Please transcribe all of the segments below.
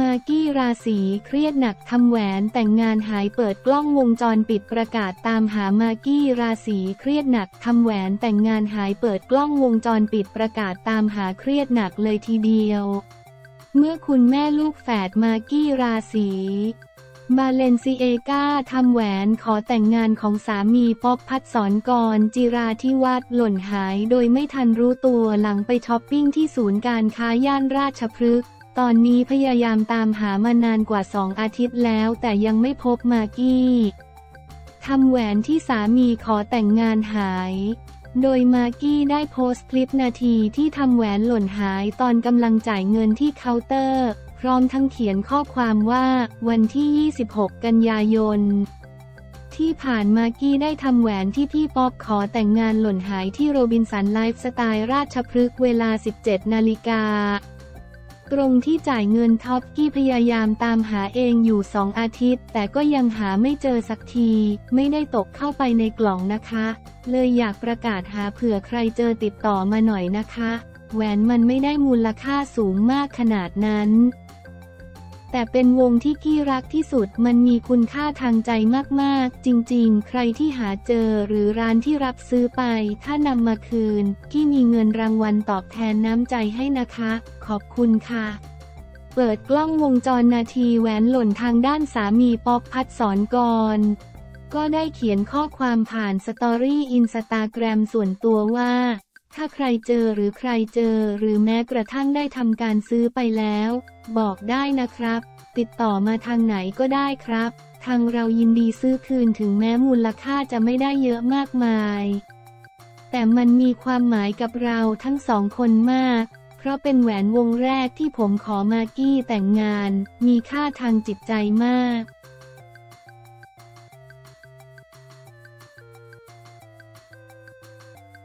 มากกี้ราศีเครียดหนักทำแหวนแต่งงานหายเปิดกล้องวงจรปิดประกาศตามหามากกี้ราศีเครียดหนักทำแหวนแต่งงานหายเปิดกล้องวงจรปิดประกาศตามหาเครียดหนักเลยทีเดียว เมื่อคุณแม่ลูกแฝดมากกี้ราศี บาเลนซิเอกาทำแหวนขอแต่งงานของสามีป๊อบพัดสอนกรจิราที่วัดหล่นหายโดยไม่ทันรู้ตัวหลังไปช้อปปิ้งที่ศูนย์การค้าย่านราชพฤกษ์ตอนนี้พยายามตามหามานานกว่าสองอาทิตย์แล้วแต่ยังไม่พบมาร์กี้ทำแหวนที่สามีขอแต่งงานหาย โดยมาร์กี้ได้โพสต์คลิปนาทีที่ทำแหวนหล่นหายตอนกำลังจ่ายเงินที่เคาน์เตอร์ พร้อมทั้งเขียนข้อความว่า วันที่ 26 กันยายน ที่ผ่านมากี้ได้ทำแหวนที่พี่ป๊อกขอแต่งงานหล่นหายที่โรบินสันไลฟ์สไตล์ราชพฤกษ์เวลา 17 นาฬิกาตรงที่จ่ายเงินท็อปกี้พยายามตามหาเองอยู่สองอาทิตย์ แต่ก็ยังหาไม่เจอสักที ไม่ได้ตกเข้าไปในกล่องนะคะ เลยอยากประกาศหาเผื่อใครเจอติดต่อมาหน่อยนะคะ แหวนมันไม่ได้มูลค่าสูงมากขนาดนั้น แต่เป็นวงที่กี้รักที่สุดมันมีคุณค่าทางใจมากๆ จริงๆ ใครที่หาเจอหรือร้านที่รับซื้อไป ถ้านำมาคืน กี้มีเงินรางวัลตอบแทนน้ำใจให้นะคะ ขอบคุณค่ะ เปิดกล้องวงจรนาทีแหวนหล่นทางด้านสามีป๊อกภัสสรกรณ์ก็ได้เขียนข้อความผ่านสตอรี่อินสตาแกรมส่วนตัวว่า ถ้าใครเจอหรือใครเจอหรือแม้กระทั่งได้ทำการซื้อไปแล้ว บอกได้นะครับ ติดต่อมาทางไหนก็ได้ครับ ทางเรายินดีซื้อคืนถึงแม้มูลค่าจะไม่ได้เยอะมากมาย แต่มันมีความหมายกับเราทั้งสองคนมาก เพราะเป็นแหวนวงแรกที่ผมขอมาร์กี้แต่งงาน มีค่าทางจิตใจมาก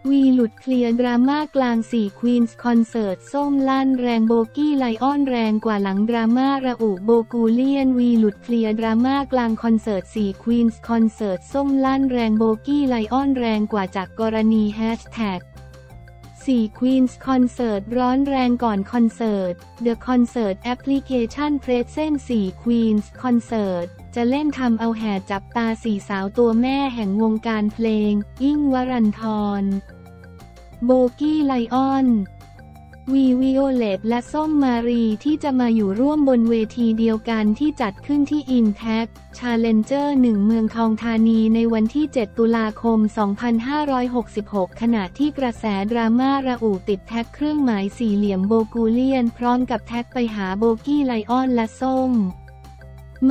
วีหลุดเคลียร์ดราม่ากลาง4 Queens คอนเสิร์ต ส้มลั่นแรงโบกี้ไลออนแรงกว่าหลังดราม่าระอุโบกูเลี่ยนวีหลุดเคลียร์ดราม่ากลางคอนเสิร์ต4 Queens คอนเสิร์ต ส้มลั่นแรงโบกี้ไลออนแรงกว่าจากกรณีแฮชแท็ก4 Queens Concert ร้อนแรงก่อนคอนเสิร์ต The Concert Application Present 4 Queens Concert จะเล่นทำเอาแห่จับตาสี่สาวตัวแม่แห่งวงการเพลง ยิ่งวรันทร โบกี้ไลออนวีวิโอเลตและส้มมารีที่จะมาอยู่ร่วมบนเวทีเดียวกันที่จัดขึ้นที่ Impact Challenger 1 เมืองทองธานีในวันที่ 7 ตุลาคม 2566 ขณะที่กระแสดราม่าระอุติดแท็กเครื่องหมายสี่เหลี่ยมโบกูเลี่ยน พร้อมกับแท็กไปหาโบกี้ไลออนและส้ม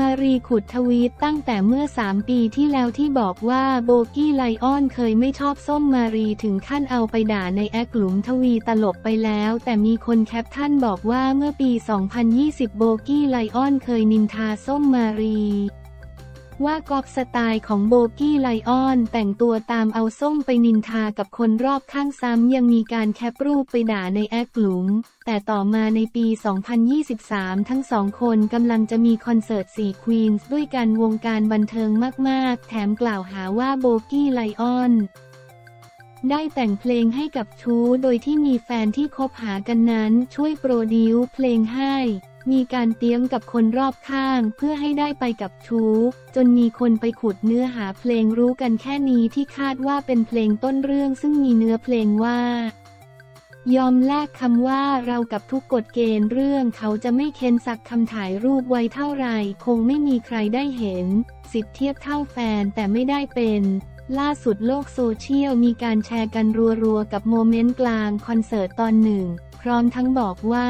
มารีขุดทวีตตั้งแต่เมื่อ 3 ปีที่แล้วที่บอกว่าโบกี้ไลออนเคยไม่ชอบส้มมารีถึงขั้นเอาไปด่าในแอคหลุมทวีตลบไปแล้ว แต่มีคนแคปทันบอกว่าเมื่อปี 2020 โบกี้ไลออนเคยนินทาส้มมารี ว่าก๊อปสไตล์ของโบกี้ไลออน แต่งตัวตามเอาส้มไปนินทากับคนรอบข้างซ้ำยังมีการแคปรูปไปด่าในแอคหลุม แต่ต่อมาในปี 2023 ทั้งสองคนกำลังจะมีคอนเสิร์ต4 Queens ด้วยกันวงการบันเทิงมากๆ แถมกล่าวหาว่าโบกี้ไลออนได้แต่งเพลงให้กับชูโดยที่มีแฟนที่คบหากันนั้นช่วย produce เพลงให้ มีการเตี๊ยมกับคนรอบข้างเพื่อให้ได้ไปกับชูจนมีคนไปขุดเนื้อหาเพลงรู้กันแค่นี้ที่คาดว่าเป็นเพลงต้นเรื่องซึ่งมีเนื้อเพลงว่า ยอมแลกคำว่าเรากับทุกกฎเกณฑ์เรื่องเขาจะไม่เค้นสักคำถ่ายรูปไว้เท่าไหร่คงไม่มีใครได้เห็น สิทธิเทียบเท่าแฟนแต่ไม่ได้เป็นล่าสุดโลกโซเชียลมีการแชร์กันรัวๆ กับโมเมนต์กลางคอนเสิร์ตตอนหนึ่ง พร้อมทั้งบอกว่า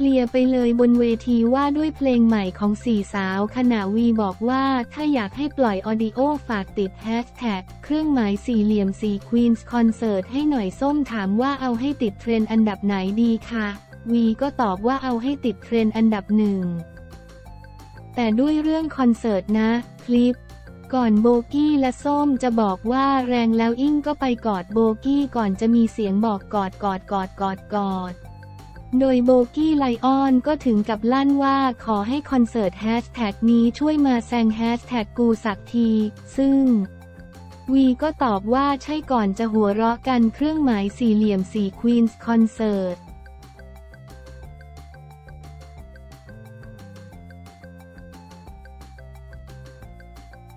เคลียร์ไปเลยบนเวทีว่าด้วยเพลงใหม่ของสี่สาวขณะวีบอกว่าถ้าอยากให้ปล่อย audio ฝากติดแฮชแท็กเครื่องหมายสี่เหลี่ยมสี่ Queens คอนเสิร์ตให้หน่อยส้มถามว่าเอาให้ติดเทรนด์อันดับไหนดีคะวีก็ตอบว่าเอาให้ติดเทรนด์อันดับหนึ่งแต่ด้วยเรื่องคอนเสิร์ตนะ คลิป ก่อนโบกี้และส้มจะบอกว่าแรงแล้วอิ้งค์ก็ไปกอดโบกี้ก่อนจะมีเสียงบอกกอดกอดกอดกอดกอด โดยโบกี้ไลออนก็ถึงกับลั่นว่าขอให้คอนเสิร์ตแฮชแท็กนี้ช่วยมาแซงแฮชแท็กกูสักที ซึ่ง วีก็ตอบว่าใช่ก่อนจะหัวเราะกันเครื่องหมายสี่เหลี่ยมสี่ Queens คอนเสิร์ต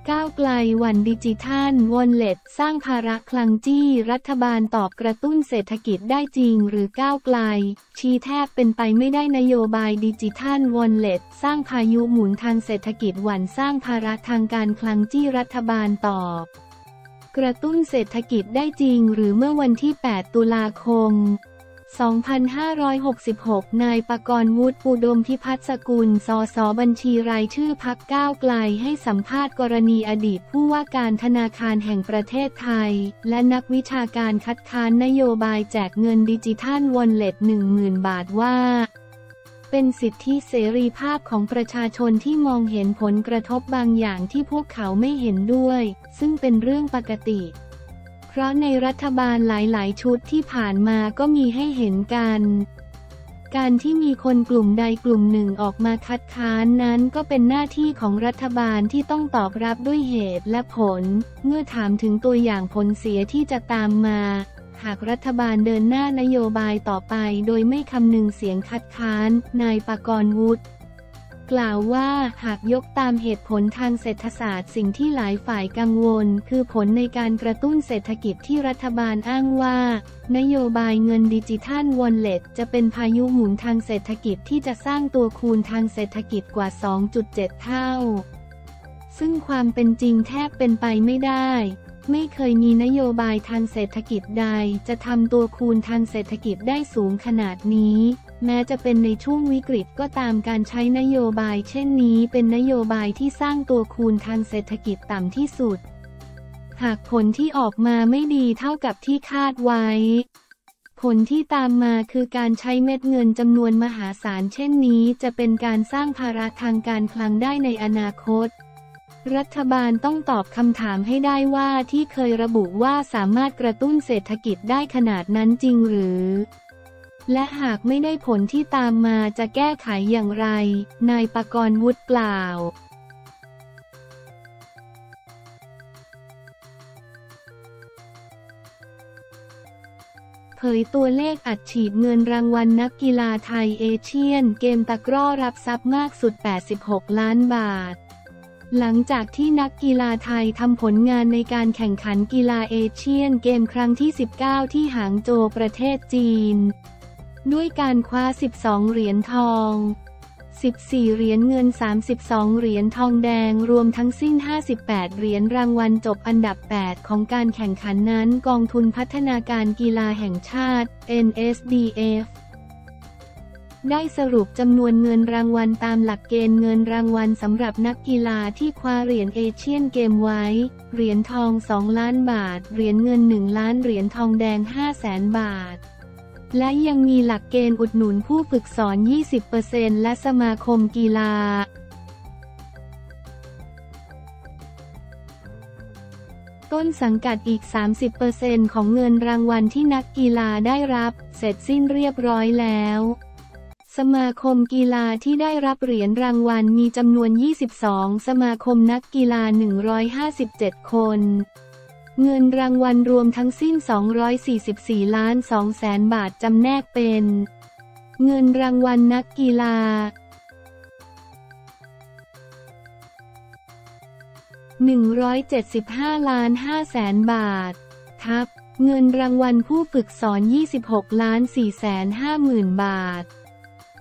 ก้าวไกลวันดิจิทัลวอลเล็ตสร้างภาระคลังจี้ รัฐบาลตอบกระตุ้นเศรษฐกิจได้จริงหรือก้าวไกล ชี้แทบเป็นไปไม่ได้นโยบายดิจิทัลวอลเล็ตสร้างพายุหมุนทางเศรษฐกิจหวันสร้างภาระทางการคลังจี้รัฐบาลตอบกระตุ้นเศรษฐกิจได้จริงหรือเมื่อวันที่ 8 ตุลาคม 2566 นายปกรณ์วุฒิปุดมพิพัฒน์สกุล สส บัญชีรายชื่อพักก้าวไกลให้สัมภาษณ์กรณีอดีตผู้ว่าการธนาคารแห่งประเทศไทย และนักวิชาการคัดค้านนโยบายแจกเงินดิจิทัลวอลเล็ต 10,000 บาทว่าเป็นสิทธิเสรีภาพของประชาชนที่มองเห็นผลกระทบบางอย่างที่พวกเขาไม่เห็นด้วย ซึ่งเป็นเรื่องปกติ เพราะในรัฐบาลหลาย ๆ ชุดที่ผ่านมาก็มีให้เห็นกัน การที่มีคนกลุ่มใดกลุ่มหนึ่งออกมาคัดค้านนั้นก็เป็นหน้าที่ของรัฐบาลที่ต้องตอบรับด้วยเหตุและผล เมื่อถามถึงตัวอย่างผลเสียที่จะตามมา หากรัฐบาลเดินหน้านโยบายต่อไป โดยไม่คำนึงเสียงคัดค้าน นายปากรวุฒิ กล่าวว่าหากยกตามเหตุผลทางเศรษฐศาสตร์สิ่งที่หลายฝ่ายกังวล คือผลในการกระตุ้นเศรษฐกิจที่รัฐบาลอ้างว่า นโยบายเงินดิจิทัลวอลเล็ตจะเป็นพายุหมุนทางเศรษฐกิจที่จะสร้างตัวคูณทางเศรษฐกิจกว่า 2.7 เท่า ซึ่งความเป็นจริงแทบเป็นไปไม่ได้ไม่เคยมีนโยบายทางเศรษฐกิจใด จะทำตัวคูณทางเศรษฐกิจได้สูงขนาดนี้ แม้จะเป็นในช่วงวิกฤตก็ตามการใช้นโยบายเช่นนี้เป็นนโยบายที่สร้างตัวคูณทางเศรษฐกิจต่ำที่สุด หากผลที่ออกมาไม่ดีเท่ากับที่คาดไว้ ผลที่ตามมาคือการใช้เม็ดเงินจำนวนมหาศาลเช่นนี้จะเป็นการสร้างภาระทางการคลังได้ในอนาคตรัฐบาลต้องตอบคำถามให้ได้ว่าที่เคยระบุว่าสามารถกระตุ้นเศรษฐกิจได้ขนาดนั้นจริงหรือ และหากไม่ได้ผลที่ตามมาจะแก้ไขอย่างไร นายปกรณ์วุฒิกล่าวเผยตัวเลขอัดฉีดเงินรางวัลนักกีฬาไทยเอเชียน เกมตะกร้อรับทรัพย์มากสุด 86 ล้านบาท หลังจากที่นักกีฬาไทยทำผลงานในการแข่งขันกีฬาเอเชียนเกมครั้งที่ 19 ที่หางโจวประเทศจีน ด้วยการคว้า 12 เหรียญทอง 14 เหรียญเงิน 32 เหรียญทองแดง รวมทั้งสิ้น 58 เหรียญรางวัลจบอันดับ 8 ของการแข่งขันนั้น กองทุนพัฒนาการกีฬาแห่งชาติ NSDF ได้สรุปจำนวนเงินรางวัลตามหลักเกณฑ์เงินรางวัลสำหรับนักกีฬาที่คว้าเหรียญเอเชียนเกมไว้ เหรียญทอง 2 ล้านบาท เหรียญเงิน 1 ล้าน เหรียญทองแดง5แสนบาท และยังมีหลักเกณฑ์อุดหนุนผู้ฝึกสอน 20%และสมาคมกีฬา ต้นสังกัดอีก 30%ของเงินรางวัลที่นักกีฬาได้รับ เสร็จสิ้นเรียบร้อยแล้วสมาคมกีฬาที่ได้รับเหรียญรางวัลมีจำนวน 22 สมาคมนักกีฬา 157 คน เงินรางวัลรวมทั้งสิ้น 244 ล้าน2แสนบาทจำแนกเป็น เงินรางวัลนักกีฬา 175 ล้าน5แสนบาท ทับ เงินรางวัลผู้ฝึกสอน 26 ล้าน4แสน5หมื่นบาท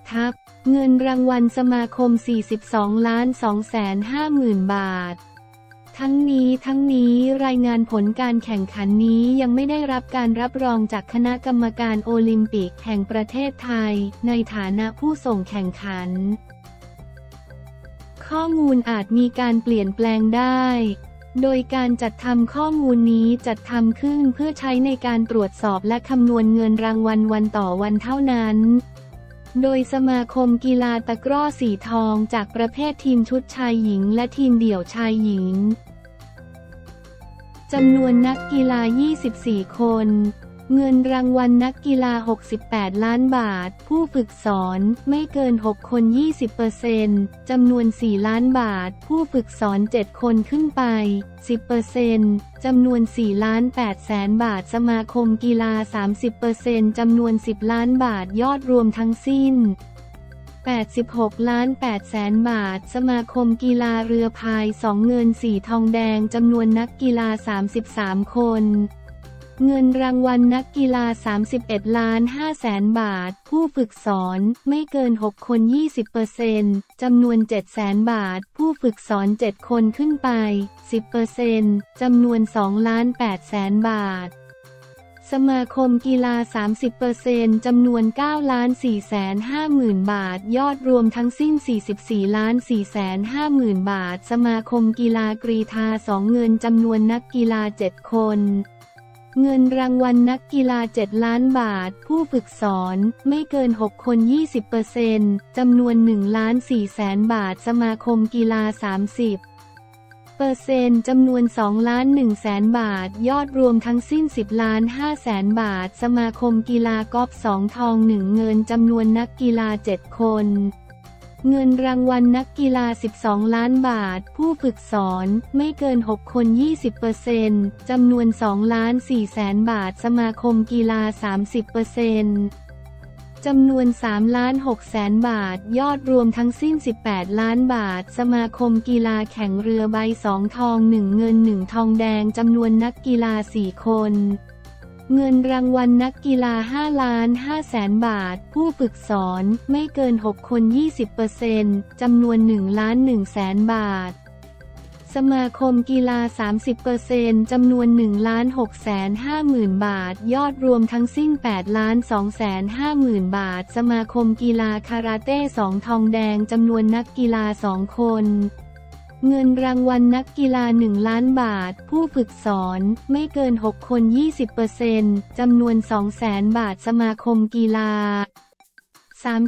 ทับ เงินรางวัลสมาคม 42 ล้าน2แสน5หมื่นบาท ทั้งนี้ทั้งนี้รายงานผลการแข่งขันนี้ยังไม่ได้รับการรับรองจากคณะกรรมการโอลิมปิกแห่งประเทศไทย ในฐานะผู้ส่งแข่งขัน ข้อมูลอาจมีการเปลี่ยนแปลงได้ โดยการจัดทำข้อมูลนี้จัดทำขึ้นเพื่อใช้ในการตรวจสอบและคำนวณเงินรางวัลวันต่อวันเท่านั้น โดยสมาคมกีฬาตะกร้อสีทองจากประเภททีมชุดชายหญิงและทีมเดี่ยวชายหญิงจำนวนนักกีฬา 24 คน เงินรางวัลนักกีฬา 68 ล้านบาท ผู้ฝึกสอนไม่เกิน 6 คน 20%จำนวน 4 ล้านบาท ผู้ฝึกสอน 7 คนขึ้นไป 10%จำนวน 4 ล้าน8แสนบาท สมาคมกีฬา 30%จำนวน 10 ล้านบาท ยอดรวมทั้งสิ้น86 ล้าน8แสนบาท สมาคมกีฬาเรือพาย 2 เงิน 4 ทองแดง จำนวนนักกีฬา 33 คน เงินรางวัลนักกีฬา 31 ล้าน5แสนบาท ผู้ฝึกสอนไม่เกิน 6 คน 20%จำนวน 7 แสนบาท ผู้ฝึกสอน 7 คนขึ้นไป 10%จำนวน 2 ล้าน8แสนบาทสมาคมกีฬา 30%จำนวน 9 ล้าน4แสน5หมื่นบาท ยอดรวมทั้งสิ้น 44 ล้าน4แสน5หมื่นบาท สมาคมกีฬากรีธา 2 เงินจำนวนนักกีฬา 7 คน เงินรางวัลนักกีฬา 7 ล้านบาท ผู้ฝึกสอน ไม่เกิน 6 คน 20%จำนวน1ล้าน4แสนบาท สมาคมกีฬา 30เปอร์เซ็นต์จำนวน2ล้าน1แสนบาท ยอดรวมทั้งสิ้น 10ล้าน5แสนบาท สมาคมกีฬากอล์ฟ2ทอง 1 เงินจำนวนนักกีฬา 7 คน เงินรางวัลนักกีฬา 12 ล้านบาท ผู้ฝึกสอนไม่เกิน 6 คน 20%จำนวน 2 ล้าน4แสนบาท สมาคมกีฬา 30%จำนวน 3 ล้าน6แสนบาท ยอดรวมทั้งสิ้น 18 ล้านบาท สมาคมกีฬาแข่งเรือใบ 2 ทอง 1 เงิน 1 ทองแดง จำนวนนักกีฬา 4 คน เงินรางวัลนักกีฬา5ล้าน5แสนบาท ผู้ฝึกสอนไม่เกิน 6 คน 20%จำนวน1ล้าน1แสนบาท สมาคมกีฬา 30%จำนวน1ล้าน6แสน5หมื่นบาท ยอดรวมทั้งสิ้น8ล้าน2แสน5หมื่นบาท สมาคมกีฬาคาราเต้ 2 ทองแดงจำนวนนักกีฬา 2 คน เงินรางวัลนักกีฬา 1 ล้านบาท ผู้ฝึกสอนไม่เกิน 6 คน 20%จำนวน 200,000 บาทสมาคมกีฬา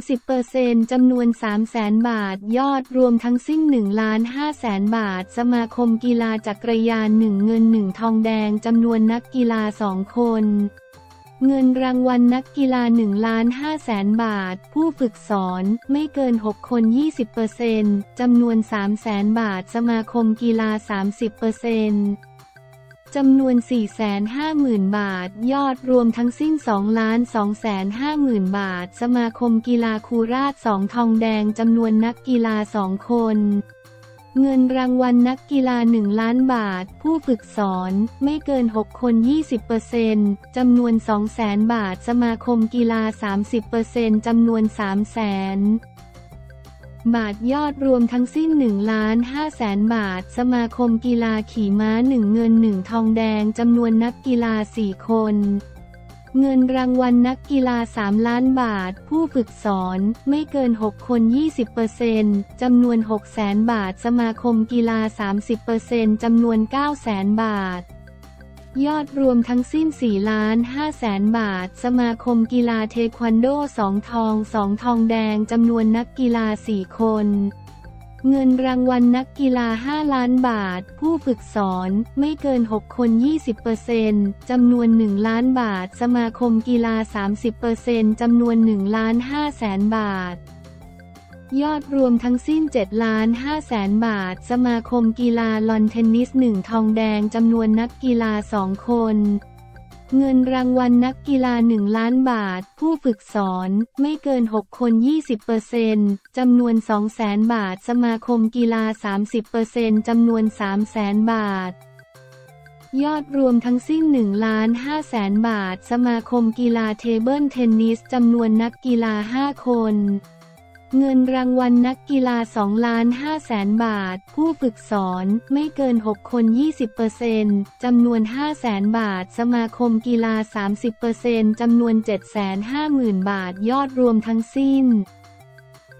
30%จำนวน 300,000 บาท ยอดรวมทั้งสิ้น1ล้าน5แสนบาท สมาคมกีฬาจักรยาน 1 เงิน 1 ทองแดงจำนวนนักกีฬา 2 คน เงินรางวัลนักกีฬา1ล้าน5แสนบาท ผู้ฝึกสอนไม่เกิน 6 คน 20%จำนวน3แสนบาท สมาคมกีฬา 30%จำนวน 450,000 บาท ยอดรวมทั้งสิ้น 2 ล้าน 250,000 บาท สมาคมกีฬาคูราช 2 ทองแดง จำนวนนักกีฬา 2 คน เงินรางวัลนักกีฬา 1 ล้านบาท ผู้ฝึกสอนไม่เกิน 6 คน 20%จำนวน 200,000 บาท สมาคมกีฬา 30%จำนวน 300,000 บาทยอดรวมทั้งสิ้น1ล้าน5แสนบาท สมาคมกีฬาขี่ม้า 1 เงิน 1 ทองแดงจำนวนนักกีฬา 4 คน เงินรางวัลนักกีฬา 3 ล้านบาท ผู้ฝึกสอนไม่เกิน 6 คน 20%จำนวน6แสนบาท สมาคมกีฬา 30%จำนวน9แสนบาท ยอดรวมทั้งสิ้น 4 ล้าน5แสนบาท สมาคมกีฬาเทควันโด 2 ทอง 2 ทองแดงจำนวนนักกีฬา 4 คน เงินรางวัลนักกีฬา 5 ล้านบาท ผู้ฝึกสอนไม่เกิน 6 คน 20%จำนวน 1 ล้านบาท สมาคมกีฬา 30%จำนวน 1 ล้าน5แสนบาท ยอดรวมทั้งสิ้น7ล้าน5แสนบาท สมาคมกีฬาลอนเทนนิส 1 ทองแดงจำนวนนักกีฬา 2 คน เงินรางวัลนักกีฬา 1 ล้านบาท ผู้ฝึกสอน ไม่เกิน 6 คน 20%จำนวน 200,000 บาท สมาคมกีฬา 30%จำนวน 300,000 บาท ยอดรวมทั้งสิ้น1ล้าน5แสนบาท สมาคมกีฬาเทเบิลเทนนิสจำนวนนักกีฬา 5 คน เงินรางวัลนักกีฬา2ล้าน5แสนบาท ผู้ฝึกสอนไม่เกิน 6 คน 20%จำนวน 5 แสนบาท สมาคมกีฬา 30%จำนวน750,000บาท ยอดรวมทั้งสิ้น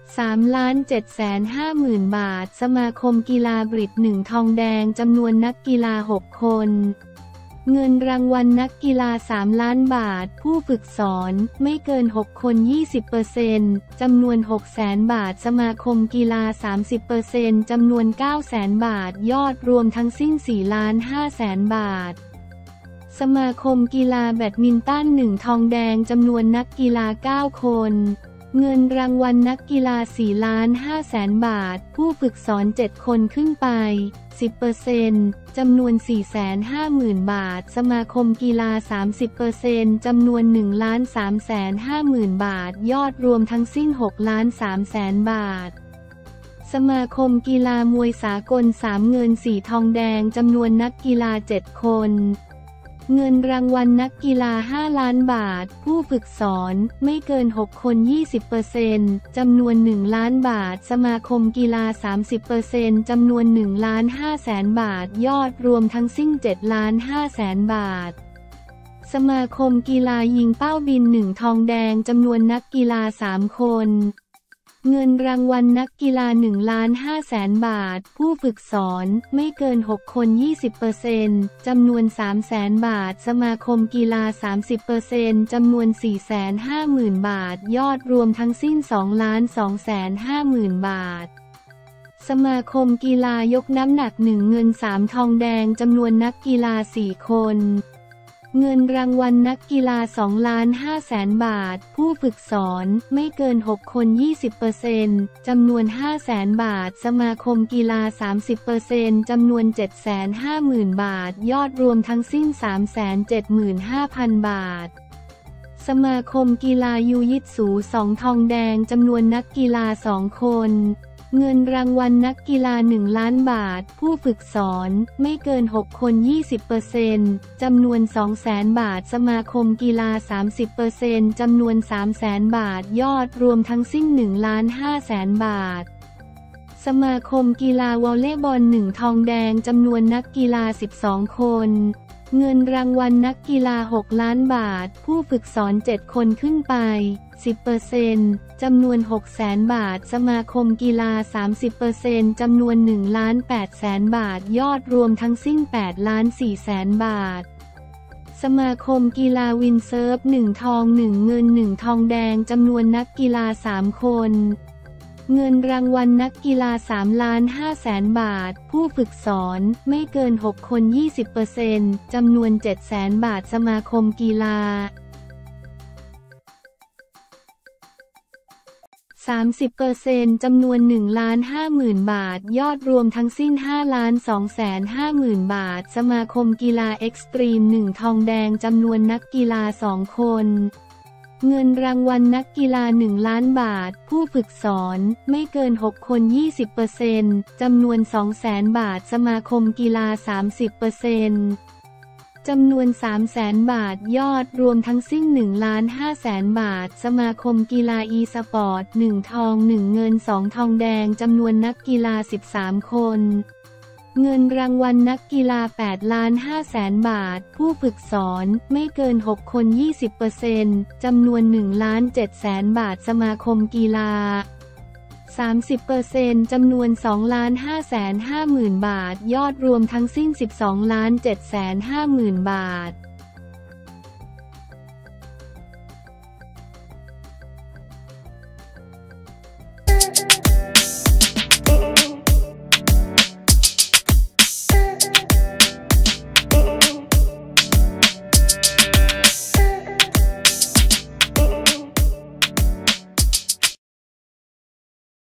3ล้าน7แสน50,000บาท สมาคมกีฬาบริดหนึ่งทองแดงจำนวนนักกีฬา 6 คน เงินรางวัลนักกีฬา 3 ล้านบาท ผู้ฝึกสอนไม่เกิน 6 คน 20%จำนวน6แสนบาท สมาคมกีฬา 30%จำนวน9แสนบาท ยอดรวมทั้งสิ้น 4 ล้าน5แสนบาท สมาคมกีฬาแบดมินตันหนึ่งทองแดงจำนวนนักกีฬา 9 คน เงินรางวัลนักกีฬา 4 ล้าน5แสนบาท ผู้ฝึกสอน 7 คนขึ้นไป 10%จำนวน 450,000 บาท สมาคมกีฬา 30%จำนวน 1 ล้าน350,000 บาท ยอดรวมทั้งสิ้น 6 ล้าน3แสนบาทสมาคมกีฬามวยสากล 3 เงิน 4 ทองแดงจำนวนนักกีฬา 7 คน เงินรางวัลนักกีฬา 5 ล้านบาท ผู้ฝึกสอนไม่เกิน 6 คน 20%จำนวน 1 ล้านบาท สมาคมกีฬา 30%จำนวน1ล้าน5แสนบาท ยอดรวมทั้งสิ้น7ล้าน5แสนบาทสมาคมกีฬายิงเป้าบินหนึ่งทองแดงจำนวนนักกีฬา 3 คน เงินรางวัลนักกีฬา1ล้าน5แสนบาท ผู้ฝึกสอนไม่เกิน 6 คน 20%จำนวน 3 แสนบาท สมาคมกีฬา 30%จำนวน 4 แสน5หมื่นบาท ยอดรวมทั้งสิ้น 2 ล้าน2แสน5หมื่นบาทสมาคมกีฬายกน้ำหนัก1เงิน3ทองแดงจำนวนนักกีฬา4คน เงินรางวัลนักกีฬา2ล้าน5แสนบาท ผู้ฝึกสอนไม่เกิน 6 คน 20%จำนวน 5 แสนบาท สมาคมกีฬา 30%จำนวน 7 5 0 0 0 0 บาท ยอดรวมทั้งสิ้น 375,000 บาทสมาคมกีฬายูยิตสู2ทองแดงจำนวนนักกีฬา2คน เงินรางวัลนักกีฬา 1 ล้านบาท ผู้ฝึกสอน ไม่เกิน 6 คน 20%จำนวน 200,000 บาท สมาคมกีฬา 30%จำนวน 300,000 บาท ยอดรวมทั้งสิ้น 1 ล้าน5แสนบาทสมาคมกีฬาวอลเลย์บอล1ทองแดงจำนวนนักกีฬา 12 คน เงินรางวัลนักกีฬา 6 ล้านบาท ผู้ฝึกสอน 7 คนขึ้นไป 10%จำนวน 6 แสนบาท สมาคมกีฬา 30%จำนวน 1 ล้าน8แสนบาท ยอดรวมทั้งสิ้น 8 ล้าน4แสนบาท สมาคมกีฬาวินด์เซิร์ฟ 1 ทอง 1 เงิน 1 ทองแดง จำนวนนักกีฬา 3 คน เงินรางวัลนักกีฬา3ล้าน5แสนบาท ผู้ฝึกสอนไม่เกิน 6 คน 20%จำนวน 7 แสนบาทสมาคมกีฬา 30%จำนวน1ล้าน5หมื่นบาท ยอดรวมทั้งสิ้น5ล้าน2แสน5หมื่นบาท สมาคมกีฬาเอ็กซ์ตรีม 1 ทองแดงจำนวนนักกีฬา 2 คน เงินรางวัลนักกีฬา 1 ล้านบาท ผู้ฝึกสอนไม่เกิน 6 คน 20%จำนวน 200,000 บาท สมาคมกีฬา 30%จำนวน 300,000 บาท ยอดรวมทั้งสิ้น1ล้าน5แสนบาท สมาคมกีฬาอีสปอร์ต1ทอง 1 เงิน 2 ทองแดง จำนวนนักกีฬา 13 คน เงินรางวัลนักกีฬา8ล้าน5แสนบาท ผู้ฝึกสอนไม่เกิน 6 คน 20%จำนวน1ล้าน7แสนบาทสมาคมกีฬา 30%จำนวน2ล้าน5แสน5หมื่นบาท ยอดรวมทั้งสิ้น 12ล้าน7แสน5หมื่นบาท